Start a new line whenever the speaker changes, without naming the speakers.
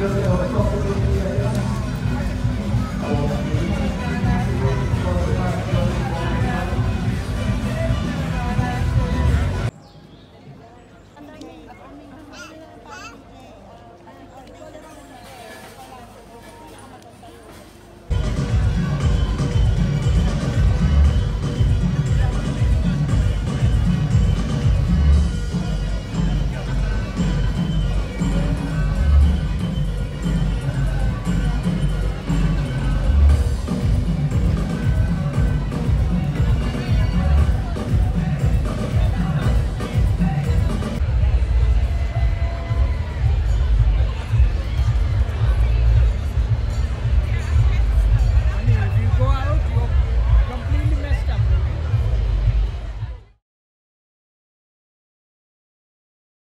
どうぞ。